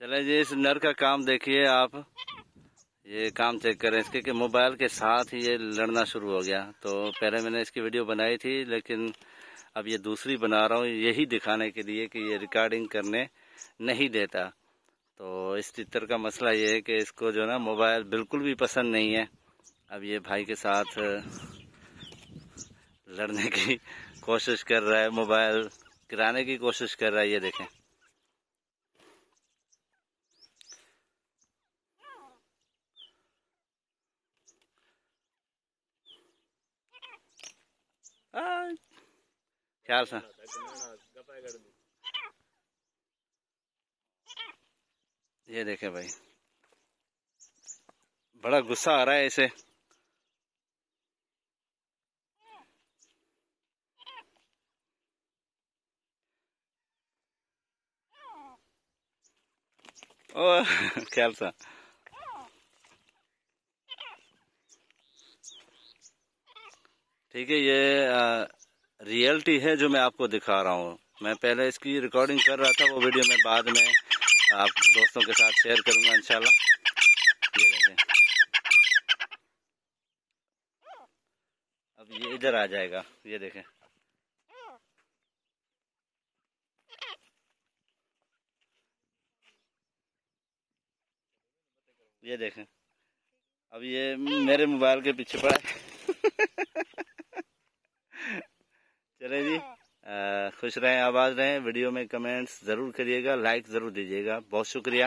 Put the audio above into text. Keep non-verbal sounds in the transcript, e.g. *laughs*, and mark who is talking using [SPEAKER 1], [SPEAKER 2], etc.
[SPEAKER 1] चले जी, इस नर का काम देखिए आप। ये काम चेक करें इसके कि मोबाइल के साथ ही ये लड़ना शुरू हो गया। तो पहले मैंने इसकी वीडियो बनाई थी, लेकिन अब ये दूसरी बना रहा हूँ, यही दिखाने के लिए कि ये रिकॉर्डिंग करने नहीं देता। तो इस चित्र का मसला ये है कि इसको जो ना, मोबाइल बिल्कुल भी पसंद नहीं है। अब ये भाई के साथ लड़ने की कोशिश कर रहा है, मोबाइल गिराने की कोशिश कर रहा है, ये देखें। ख्याल से। ये देखे भाई। बड़ा गुस्सा आ रहा है इसे। ओ, *laughs* ख्याल सा। ठीक है, ये रियलिटी है जो मैं आपको दिखा रहा हूँ। मैं पहले इसकी रिकॉर्डिंग कर रहा था, वो वीडियो में बाद में आप दोस्तों के साथ शेयर करूँगा इनशाला देखें। अब ये इधर आ जाएगा, ये देखें। ये देखें। अब ये मेरे मोबाइल के पीछे पड़ा है। *laughs* चले जी? खुश रहें आवाज़ रहें, वीडियो में कमेंट्स ज़रूर करिएगा लाइक ज़रूर दीजिएगा। बहुत शुक्रिया।